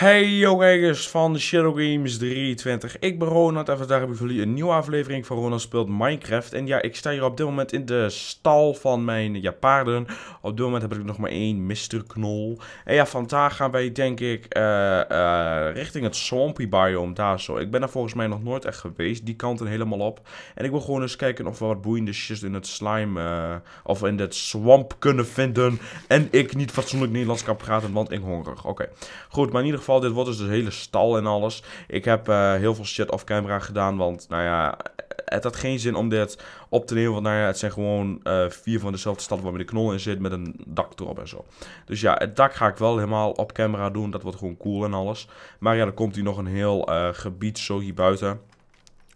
Hey kijkers van Shadow Games 23. Ik ben Ronald en vandaag heb ik voor jullie een nieuwe aflevering van Ronald speelt Minecraft. En ja, ik sta hier op dit moment in de stal van mijn ja, paarden. Op dit moment heb ik nog maar één Mr. Knol. En ja, vandaag gaan wij denk ik uh, uh, richting het Swampy Biome daar zo. Ik ben daar volgens mij nog nooit echt geweest, die kant helemaal op. En ik wil gewoon eens kijken of we wat boeiende shit in het slime uh, of in het swamp kunnen vinden. En ik niet fatsoenlijk Nederlands kan praten, want ik honger. Oké, goed, maar in ieder geval dit wordt dus de hele stal en alles. Ik heb uh, heel veel shit off camera gedaan, want nou ja, het had geen zin om dit op te nemen. Want nou ja, het zijn gewoon uh, vier van dezelfde stad waar de knol in zit met een dak erop en zo. Dus ja, het dak ga ik wel helemaal op camera doen. Dat wordt gewoon cool en alles. Maar ja, er komt hier nog een heel uh, gebied zo hier buiten.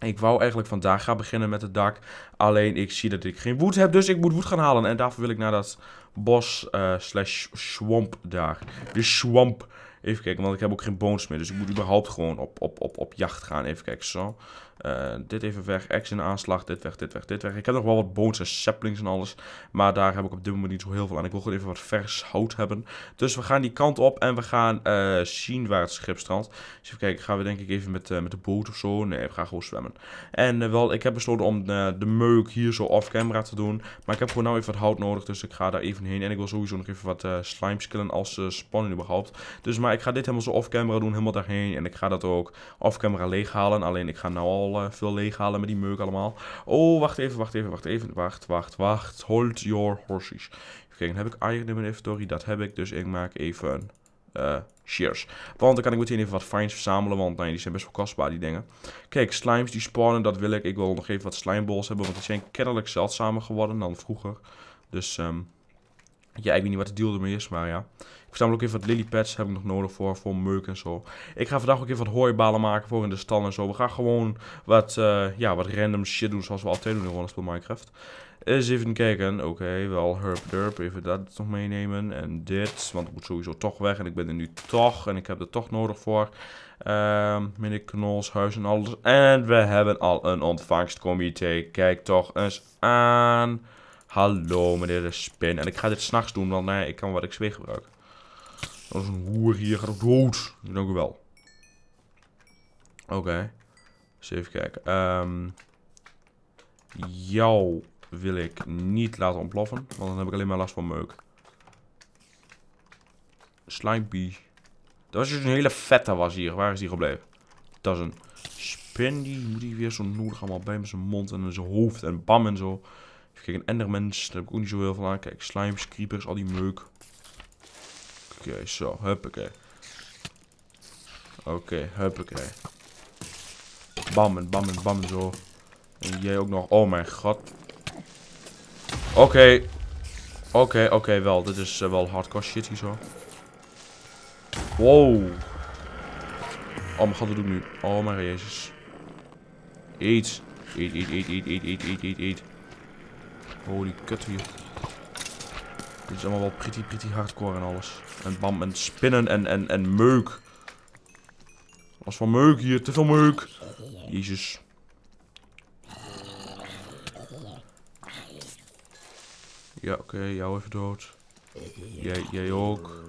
Ik wou eigenlijk vandaag gaan beginnen met het dak. Alleen ik zie dat ik geen woed heb, dus ik moet woed gaan halen. En daarvoor wil ik naar dat bos uh, slash swamp daar. De swamp. Even kijken, want ik heb ook geen bones meer. Dus ik moet überhaupt gewoon op, op, op, op jacht gaan. Even kijken, zo. Uh, dit even weg, action aanslag, dit weg, dit weg, dit weg. Ik heb nog wel wat bones en saplings en alles. Maar daar heb ik op dit moment niet zo heel veel aan. Ik wil gewoon even wat vers hout hebben. Dus we gaan die kant op en we gaan uh, zien waar het schip strandt. Dus even kijken, gaan we denk ik even met, uh, met de boot of zo? Nee, we gaan gewoon zwemmen. En wel, ik heb besloten om de meuk hier zo off camera te doen. Maar ik heb gewoon nou even wat hout nodig, dus ik ga daar even heen. En ik wil sowieso nog even wat slime skillen als spannen überhaupt. Dus maar ik ga dit helemaal zo off camera doen, helemaal daarheen. En ik ga dat ook off camera leeghalen. Alleen ik ga nou al veel leeghalen met die meuk allemaal. Oh, wacht even, wacht even, wacht even. Wacht, wacht, wacht. Hold your horses. Even kijken, heb ik iron in mijn inventory? Dat heb ik, dus ik maak even uh, shears. Want dan kan ik meteen even wat fines verzamelen, want nee, die zijn best wel kostbaar, die dingen. Kijk, slimes die spawnen, dat wil ik. Ik wil nog even wat slimeballs hebben, want die zijn kennelijk zeldzamer geworden dan vroeger. Dus, um, ja, ik weet niet wat de deal ermee is, maar ja. Ik verzamel ook even wat lilypads, heb ik nog nodig voor, voor meuk en zo. Ik ga vandaag ook even wat hooibalen maken voor in de stal en zo. We gaan gewoon wat, uh, ja, wat random shit doen zoals we altijd doen in Ronald Minecraft. Eens even kijken. Oké, wel herp derp. Even dat nog meenemen. En dit, want het moet sowieso toch weg. En ik ben er nu toch. En ik heb er toch nodig voor. Um, knols, huis en alles. En we hebben al een ontvangstcomité. Kijk toch eens aan. Hallo meneer de spin. En ik ga dit s'nachts doen, want nee, ik kan wat XP gebruiken. Dat is een hoer hier, gaat ook dood. Dank u wel. Oké. Even kijken. Um, jou wil ik niet laten ontploffen, want dan heb ik alleen maar last van meuk. Slimebee. Dat was dus een hele vette was hier. Waar is die gebleven? Dat is een spin. Die moet hij weer zo nodig allemaal bij met zijn mond en zijn hoofd en bam en zo. Geen endermens, daar heb ik ook niet zo heel veel aan. Kijk, slimes, creepers, al die meuk. Oké, zo, huppakee. Oké, okay, huppakee. Bam en bam en bam zo. En jij ook nog. Oh mijn god. Oké. Oké, oké, wel. Dit is eh, wel hardcore shit hier zo. Wow. Oh mijn god, wat doe ik nu? Oh mijn jezus. Eet. Eet, eet, eet, eet, eet, eet, eet, eet. Holy kut hier. Dit is allemaal wel pretty, pretty hardcore en alles. En bam, en spinnen en, en, en meuk. Was van meuk hier, te veel meuk. Jezus. Ja, oké, okay, jou even dood. Jij, jij ook.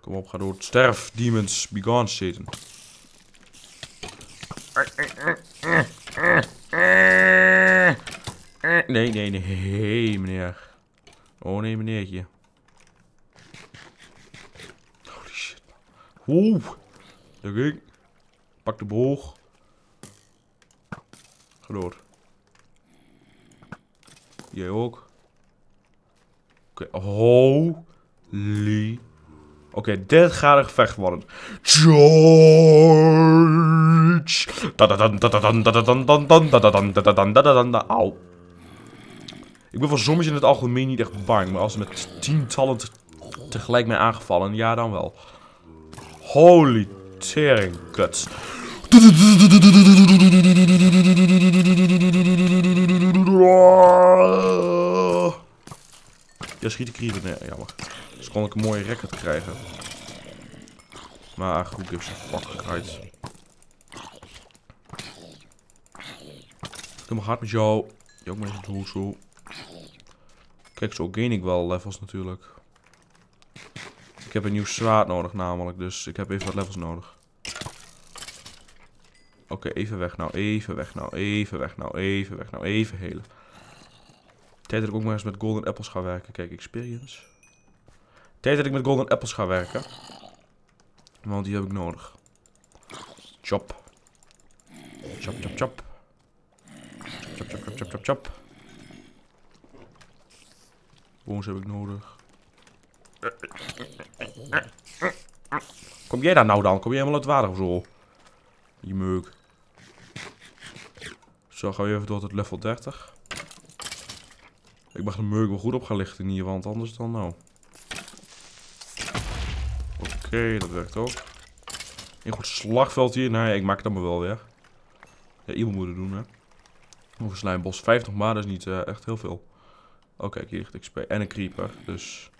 Kom op, ga dood. Sterf, demons, be gone, Satan. Nee, nee, nee, meneer. Oh nee, meneertje. Holy shit. Oeh. Ik. Pak de boog. Ga door. Jij ook. Oké, holy. Oké, dit gaat een gevecht worden. George! Auw. Ik ben voor zombies in het algemeen niet echt bang. Maar als ze met tientallen tegelijk mij aangevallen, ja dan wel. Holy tering guts. Ja, schiet ik hier. Nee, jammer. Dus kon ik een mooie record krijgen. Maar goed, gives a fuck uit. Kom maar hard met jou. Je ook het doel zo. Kijk, zo gain ik wel levels natuurlijk. Ik heb een nieuw zwaard nodig namelijk, dus ik heb even wat levels nodig. Oké, even weg nou, even weg nou, even weg nou, even weg nou, even helen. Tijd dat ik ook maar eens met golden apples ga werken. Kijk, experience. Tijd dat ik met golden apples ga werken. Want die heb ik nodig. Chop. Chop, chop, chop. Chop, chop, chop, chop, chop, chop. Boons heb ik nodig. Kom jij daar nou dan? Kom je helemaal uit het water of zo? Je meuk. Zo, gaan we even door tot level 30. Ik mag de meuk wel goed op gaan lichten hier, want anders dan nou. Oké, dat werkt ook. Een goed slagveld hier. Nee, ik maak dan maar wel weer. Ja, iemand moet doen, hè. Hoeveel slijmbos? 50 maar, dat is niet uh, echt heel veel. Oh, kijk, hier ligt XP. En een creeper, dus...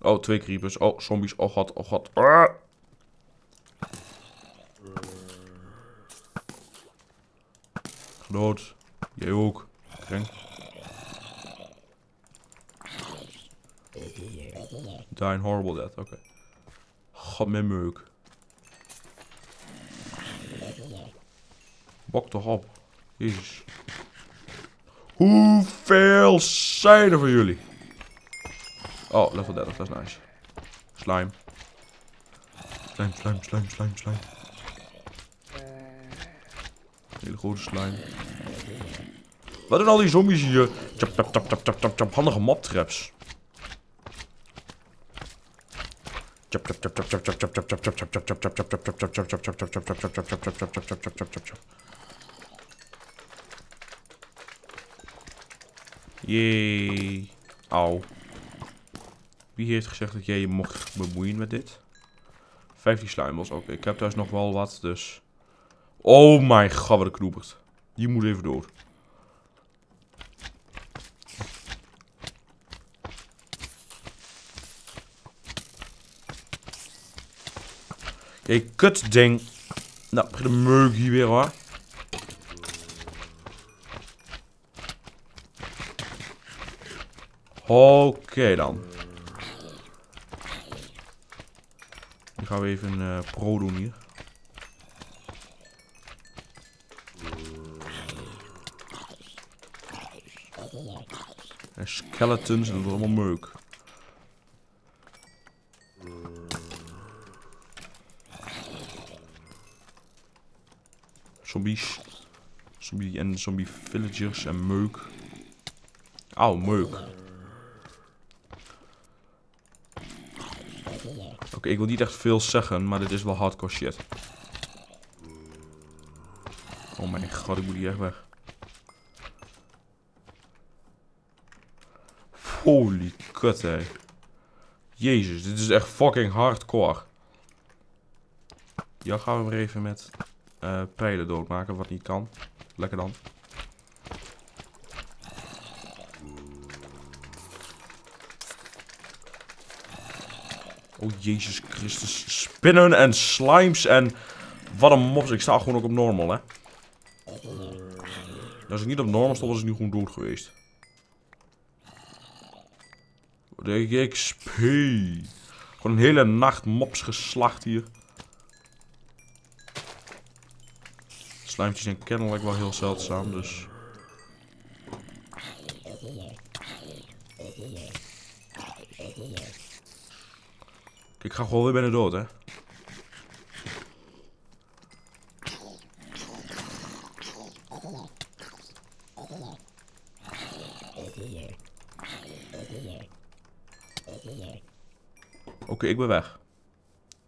Oh, twee creepers. Oh, zombies. Oh god, oh god. Ah! Jij ook. Kring. Die horrible death, oké. Okay. God, mijn meuk. Bok toch op. Jezus. Hoeveel zijn er van jullie? Oh, level 30, dat is nice. Slime. Slime, slime, slime, slime, slime. Hele grote slime. Wat doen al die zombies hier? Handige mob Jee. Au. Wie heeft gezegd dat jij je mocht bemoeien met dit? 15 slijmels. Oké, ik heb thuis nog wel wat, dus... Oh mijn god, wat een knoepert. Die moet even door. Hé, kut ding. Nou, begin de meuk hier weer hoor. Oké dan. Nu gaan we even een uh, pro doen hier. En skeletons en allemaal meuk. Zombies. Zombie en zombie villagers en meuk. Auw, meuk. Oké, ik wil niet echt veel zeggen, maar dit is wel hardcore shit. Oh mijn god, ik moet hier echt weg. Holy kut, hé. Jezus, dit is echt fucking hardcore. Ja, gaan we maar even met uh, pijlen doodmaken, wat niet kan. Lekker dan. Oh, Jezus Christus. Spinnen en slimes en... Wat een mops. Ik sta gewoon ook op normal, hè. Als ik niet op normal stond, was ik nu gewoon dood geweest. De XP. Gewoon een hele nacht mops geslacht hier. Slijmtjes zijn kennelijk wel heel zeldzaam, dus... Ik ga gewoon weer bijna dood, hè. Oké, ik ben weg.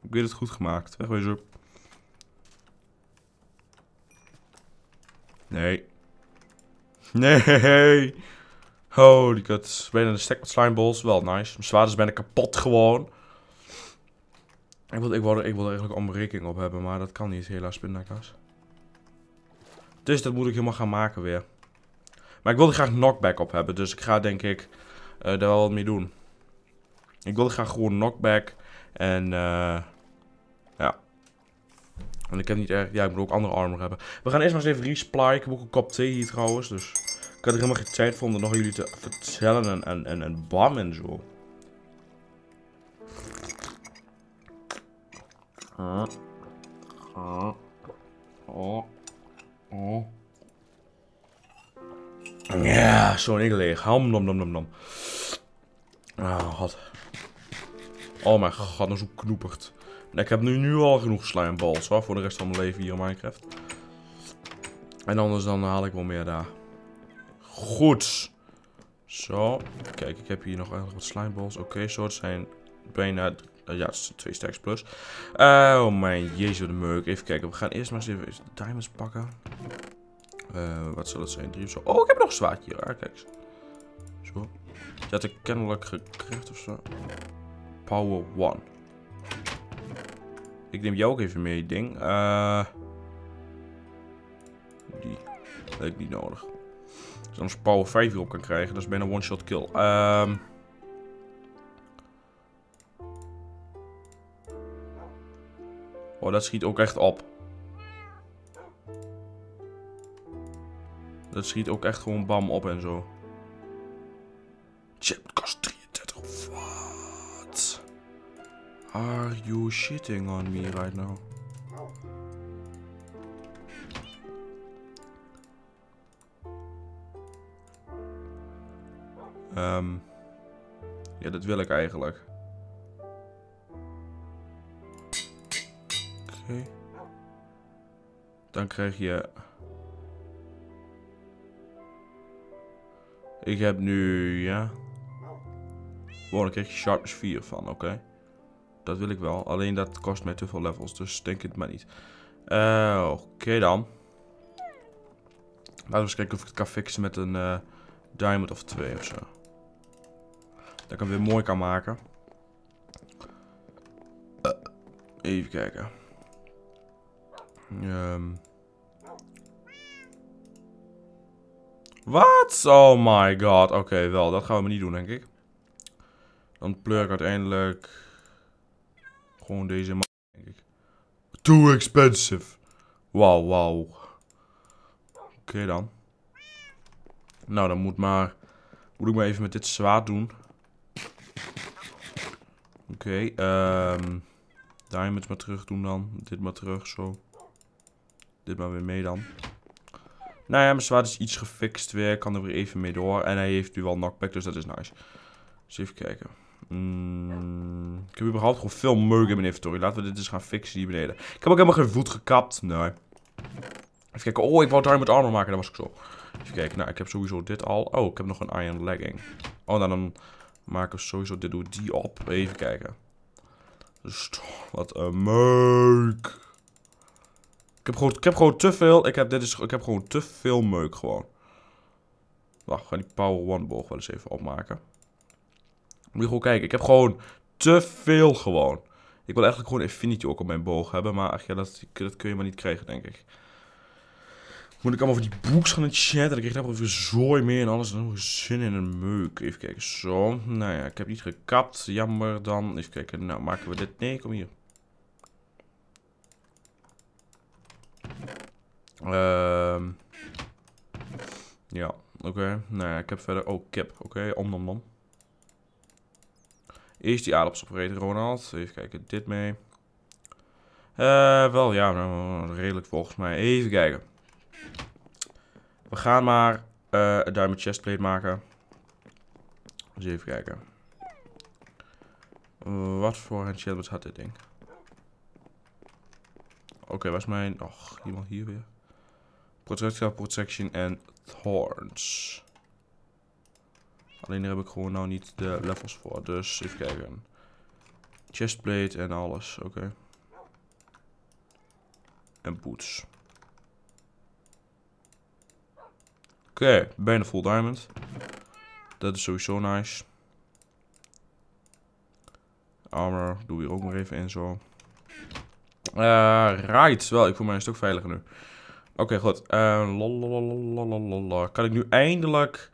Ik heb het goed gemaakt. Wegwezen. Nee. Nee. Holy cut. Bijna de stack met slimeballs. Wel nice. Mijn zwaard is bijna kapot gewoon. Ik wil, ik wil, ik wil er eigenlijk een berekening op hebben, maar dat kan niet helaas pindakaas. Dus dat moet ik helemaal gaan maken weer. Maar ik wil er graag knockback op hebben, dus ik ga denk ik uh, daar wel wat mee doen. Ik wil graag gewoon knockback en uh, ja. Want ik heb niet erg, ja ik moet ook andere armor hebben. We gaan eerst maar eens even resply. Ik heb ook een kop thee hier trouwens, dus ik had er helemaal geen tijd voor om nog jullie te vertellen en, en, en, en bam en zo. Ja, zo niet leeg. Ham, nom, nom, nom, nom. Ah, god. Oh mijn god, nou zo knoepert. Ik heb nu, nu al genoeg slijmballs hoor, voor de rest van mijn leven hier in Minecraft. En anders dan haal ik wel meer daar. Goed. Zo. Kijk, ik heb hier nog wat slimeballs. Oké, zo. Het zijn bijna... Uh, ja, het is twee stacks plus. Uh, oh mijn jezus, de meuk. Even kijken. We gaan eerst maar eens even de diamonds pakken. Uh, wat zal het zijn? Drie of zo. Oh, ik heb nog een zwaardje hier. Ah, kijk Zo. Je had ik kennelijk gekregen of zo. Power 1. Ik neem jou ook even mee, ding. Uh, die. Heb ik niet nodig. Dus als ik power 5 hierop kan krijgen, dat is bijna one-shot kill. Um, oh, dat schiet ook echt op. Dat schiet ook echt gewoon bam op en zo. Shit, kost 33. What? Are you shitting on me right now? Um, ja, dat wil ik eigenlijk. Dan krijg je... Ik heb nu, ja... Wow, dan krijg je sharpness 4 van, oké. Dat wil ik wel. Alleen dat kost mij te veel levels, dus denk het maar niet. Uh, oké dan. Laten we eens kijken of ik het kan fixen met een uh, diamond of twee of zo. Dat ik hem weer mooi kan maken. Uh, even kijken. Um. Wat? Oh my god. Oké, wel. Dat gaan we niet doen, denk ik. Dan pleur ik uiteindelijk... Gewoon deze man, denk ik. Too expensive. Wauw, wauw. Oké dan. Nou, dan moet maar... Moet ik maar even met dit zwaard doen. Oké, okay, um, diamonds maar terug doen dan. Dit maar terug, zo. Dit maar weer mee dan. Nou ja, mijn zwaard is iets gefixt weer. Kan er weer even mee door. En hij heeft nu wel knockback, dus dat is nice. Dus even kijken. Mm, ik heb überhaupt gewoon veel meuk in mijn inventory. Laten we dit eens gaan fixen hier beneden. Ik heb ook helemaal geen voet gekapt. Nee. Even kijken. Oh, ik wou diamond armor maken. Dat was ik zo. Even kijken. Nou, ik heb sowieso dit al. Oh, ik heb nog een iron legging. Oh, nou dan maken we sowieso dit door die op. Even kijken. Dus, wat een meuk. Ik heb, gewoon, ik heb gewoon te veel. Ik heb, dit is, ik heb gewoon te veel meuk gewoon. Wacht, ga die Power One boog wel eens even opmaken. Moet je gewoon kijken. Ik heb gewoon te veel gewoon. Ik wil eigenlijk gewoon Infinity ook op mijn boog hebben. Maar ach ja, dat, dat kun je maar niet krijgen, denk ik. Moet ik allemaal voor die boeks gaan chatten. Dan krijg ik daar even zooi meer en alles. Dan zin in een meuk. Even kijken. Zo. Nou ja, ik heb niet gekapt. Jammer dan. Even kijken. Nou, maken we dit. Nee, kom hier. Ehm ja, oké. Okay. Nou ja, ik heb verder... Oh, kip. Oké, okay. om. Eerst die aardappels Ronald. Even kijken, dit mee. Uh, wel, ja, nou, redelijk volgens mij. Even kijken. We gaan maar uh, een diamond chestplate maken. Dus even kijken. Wat voor enchantments had dit ding? Oké, okay, was mijn... Och, iemand hier weer. Projectile protection en thorns. Alleen daar heb ik gewoon nou niet de levels voor. Dus even kijken. Chestplate en alles. Oké. En boots. Oké, okay, bijna full diamond. Dat is sowieso nice. Armor doe je ook nog even in zo. Uh, right, wel, ik voel mij een stuk veiliger nu. Oké, goed. Uh, kan ik nu eindelijk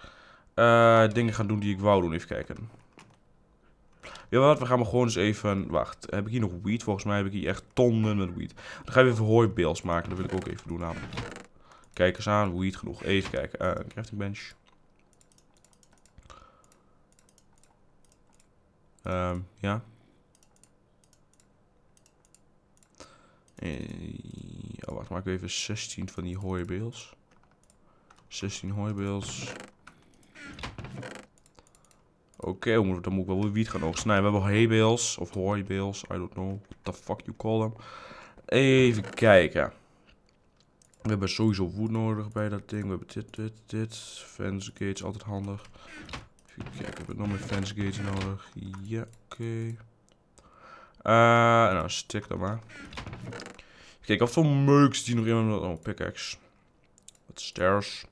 uh, dingen gaan doen die ik wou doen? Even kijken. Ja, wat? We gaan maar gewoon eens even... Wacht, heb ik hier nog weed? Volgens mij heb ik hier echt tonnen met weed. Dan gaan we even hooibales maken. Dat wil ik ook even doen namelijk. Kijk eens aan, weed genoeg. Even kijken. Uh, crafting bench. Um, ja. Eh, oh, wacht, maak even 16 van die hooibeels. 16 hooibeels. Oké, okay, dan moet ik wel wiet gaan oogsten. Nee, we hebben hooibeels of hooibeels. I don't know what the fuck you call them. Even kijken. We hebben sowieso wood nodig bij dat ding. We hebben dit, dit, dit. Fence gates, altijd handig. Even kijken, hebben we nog meer fence gates nodig? Ja, oké. Uh, nou, stik dan maar. Kijk, wat voor meuks die nog in hebben. Oh, pickaxe. Wat stairs.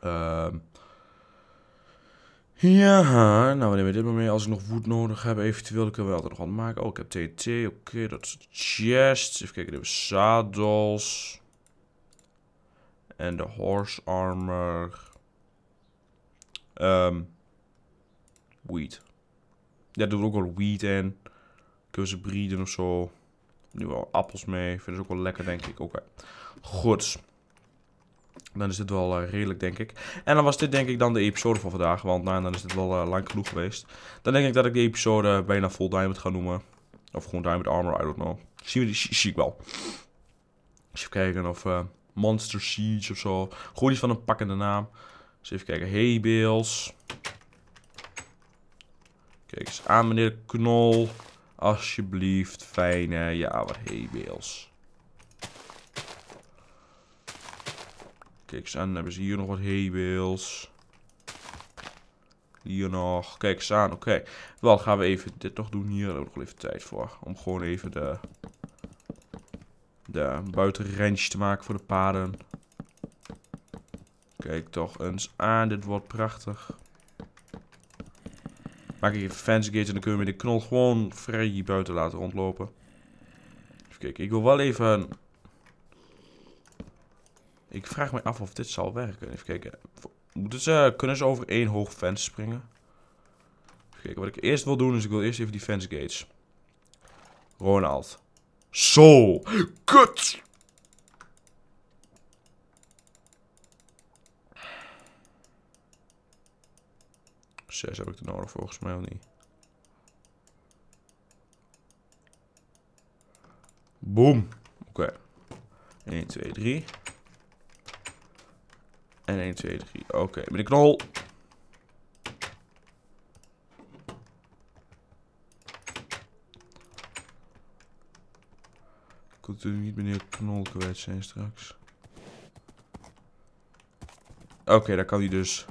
Ehm. ja, nou we nemen dit maar mee. Als ik nog wood nodig heb, eventueel kunnen we altijd nog wat maken. Oh, ik heb TNT. Oké, dat is de chest. Even kijken, hebben we zadels. En de horse armor. Um, wheat. Ja, doen we ook wel wheat in. Kunnen ze breeden of zo. Nu wel appels mee. Vinden ze ook wel lekker, denk ik. Oké. Goed. Dan is dit wel uh, redelijk, denk ik. En dan was dit, denk ik, dan de episode van vandaag. Want nou, dan is dit wel uh, lang genoeg geweest. Dan denk ik dat ik de episode bijna full diamond ga noemen. Of gewoon diamond armor, I don't know. Zie, zie, zie ik wel. Even kijken of... Monster Siege of zo. Gewoon iets van een pakkende naam. Dus even kijken. Hey Bills. Kijk eens aan meneer Knol. Alsjeblieft. Fijne. Ja, wat hey Bills. Kijk eens aan. hebben ze hier nog wat hey Bills. Hier nog. Kijk eens aan. Oké. Wel gaan we even dit nog doen hier. Daar hebben we nog even tijd voor. Om gewoon even de de buitenrandje te maken voor de paden. Kijk toch eens aan, dit wordt prachtig. Maak ik even fancy gate en dan kunnen we de knol gewoon vrij buiten laten rondlopen. Even kijken, ik wil wel even... Ik vraag me af of dit zal werken. Even kijken. Moeten ze, kunnen ze over één hoog fence springen? Even kijken, wat ik eerst wil doen is ik wil eerst even die fence gates. Ronald. Zo. Kut. Zes heb ik er nodig volgens mij of niet. Boom. Oké. Okay. 1, 2, 3. En 1, 2, 3. Oké, okay. met de knol. Ik wil natuurlijk niet meneer Knol kwijt zijn straks. Oké, daar kan hij dus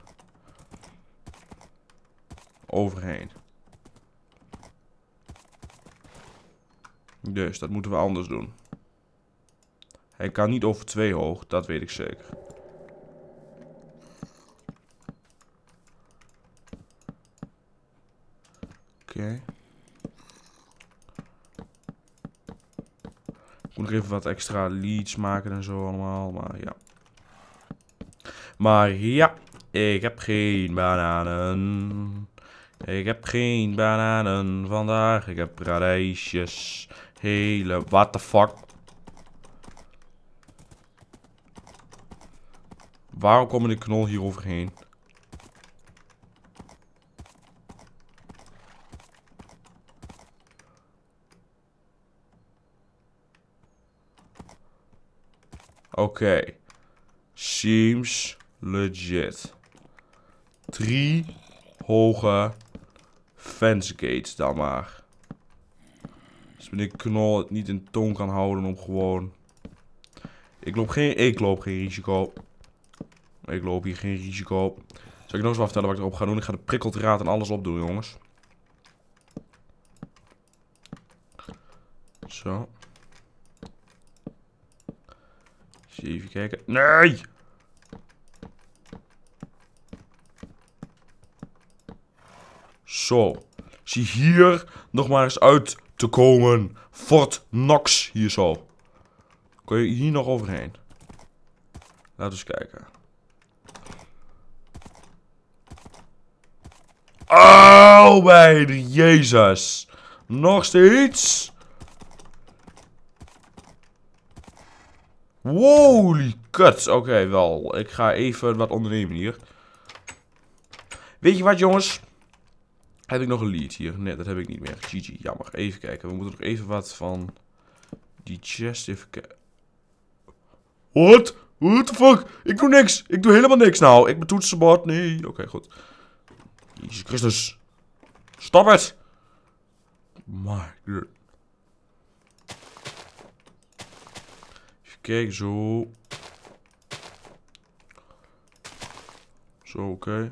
overheen. Dus, dat moeten we anders doen. Hij kan niet over twee hoog, dat weet ik zeker. Oké. nog even wat extra leads maken en zo allemaal. Maar ja. Maar ja, ik heb geen bananen. Ik heb geen bananen vandaag. Ik heb radijsjes. Hele, what the fuck. Waarom komen de knol hier overheen? Oké. Seems legit. Drie hoge fence gates dan maar. Dus wanneer knol het niet in toon kan houden om gewoon... Ik loop geen, ik loop geen risico. Ik loop hier geen risico. Zal ik nog eens wat vertellen wat ik erop ga doen? Ik ga de prikkeldraad en alles opdoen, jongens. Zo. Even kijken. Nee! Zo. Zie hier nog maar eens uit te komen. Fort Knox hier zo. Kun je hier nog overheen? Laten we eens kijken. Oh, de Jezus. Nog steeds. Holy kut. Oké, wel. Ik ga even wat ondernemen hier. Weet je wat, jongens? Heb ik nog een lead hier? Nee, dat heb ik niet meer. GG, jammer. Even kijken. We moeten nog even wat van Die chest even kijken. What? What fuck? Ik doe niks. Ik doe helemaal niks nou. Ik ben toetsenbord. Nee. Oké, goed. Jezus Christus. Stop het. My god. Even kijken, zo. Zo, oké.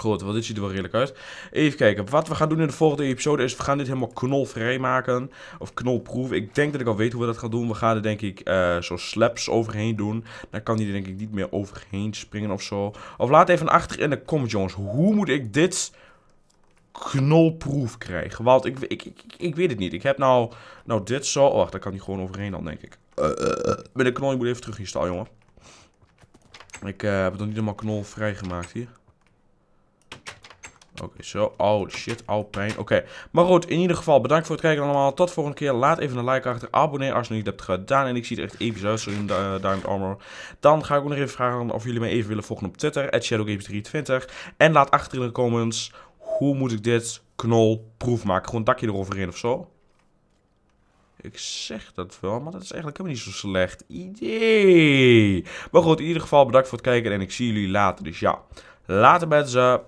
Goed, wel dit ziet er wel redelijk uit. Even kijken, wat we gaan doen in de volgende episode is, we gaan dit helemaal knolvrij maken. Of knolproef. Ik denk dat ik al weet hoe we dat gaan doen. We gaan er denk ik uh, zo slaps overheen doen. Dan kan die denk ik niet meer overheen springen of zo. Of laat even achter in de comments jongens. Hoe moet ik dit knolproef krijgen? Want ik, ik, ik, ik, weet het niet. Ik heb nou, nou dit zo. Oh, daar kan hij gewoon overheen dan denk ik. Uh, met de knol, ik moet even terug in stal jongen. Ik heb het nog niet helemaal knolvrij gemaakt hier. Oké, zo. Oh, shit. Oh, pijn. Oké. Maar goed, in ieder geval, bedankt voor het kijken allemaal. Tot volgende keer. Laat even een like achter. Abonneer als je het niet hebt gedaan. En ik zie er echt episch uit, zo in Diamond Armor. Dan ga ik ook nog even vragen of jullie mij even willen volgen op Twitter. ShadowGames320. En laat achter in de comments, hoe moet ik dit knolproef maken? Gewoon een dakje eroverheen of zo. Ik zeg dat wel, maar dat is eigenlijk helemaal niet zo slecht idee. Maar goed, in ieder geval bedankt voor het kijken en ik zie jullie later. Dus ja, later mensen.